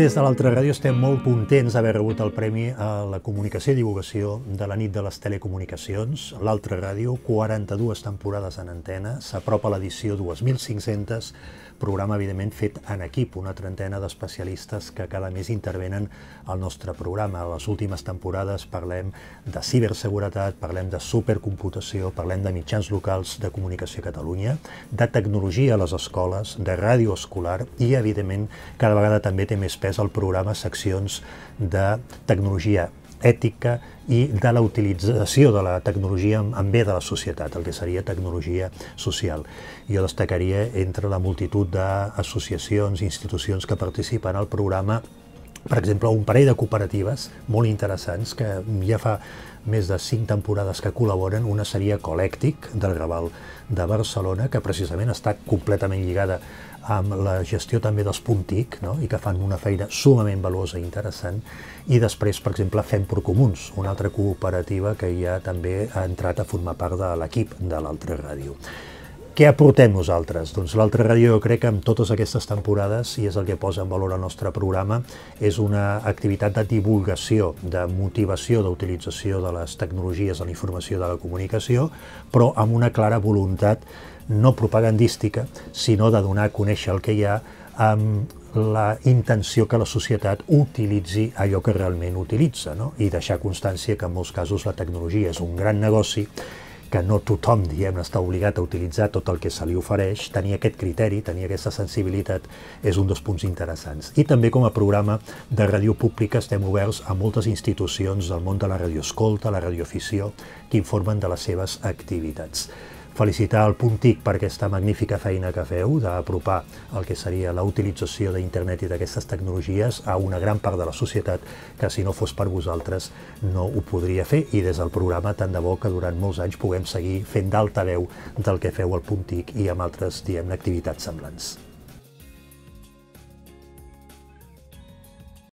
Des de l'Altra Ràdio estem molt contents d'haver rebut el premi a la comunicació i divulgació de la nit de les telecomunicacions. L'Altra Ràdio, 42 temporades en antena, s'apropa a l'edició 2500, programa evidentment fet en equip, una trentena d'especialistes que cada mes intervenen al nostre programa. A les últimes temporades parlem de ciberseguretat, parlem de supercomputació, parlem de mitjans locals de comunicació a Catalunya, de tecnologia a les escoles, de ràdio escolar i, evidentment, cada vegada també té més pes el programa seccions de tecnologia ètica i de la utilització de la tecnologia en bé de la societat, el que seria tecnologia social. Jo destacaria entre la multitud d'associacions i institucions que participen al programa per exemple, un parell de cooperatives molt interessants que ja fa més de cinc temporades que col·laboren. Una seria Colèctic, del Raval de Barcelona, que precisament està completament lligada amb la gestió també dels Puntic, no? i que fan una feina sumament valuosa i interessant, i després, per exemple, Fem per Comuns, una altra cooperativa que ja també ha entrat a formar part de l'equip de l'altra ràdio. Què aportem nosaltres? Doncs l'altra ràdio jo crec que amb totes aquestes temporades, i és el que posa en valor el nostre programa, és una activitat de divulgació, de motivació d'utilització de les tecnologies de la informació de la comunicació, però amb una clara voluntat no propagandística, sinó de donar a conèixer el que hi ha amb la intenció que la societat utilitzi allò que realment utilitza no? i deixar constància que en molts casos la tecnologia és un gran negoci que no tothom, diguem està obligat a utilitzar tot el que se li ofereix, tenir aquest criteri, tenir aquesta sensibilitat, és un dels punts interessants. I també com a programa de ràdio pública estem oberts a moltes institucions del món de la radioescolta, la radioafició, que informen de les seves activitats felicitar el Puntic per aquesta magnífica feina que feu d'apropar el que seria la utilització d'internet i d'aquestes tecnologies a una gran part de la societat que si no fos per vosaltres no ho podria fer i des del programa tant de bo que durant molts anys puguem seguir fent d'altaveu del que feu al Puntic i amb altres, diguem activitats semblants.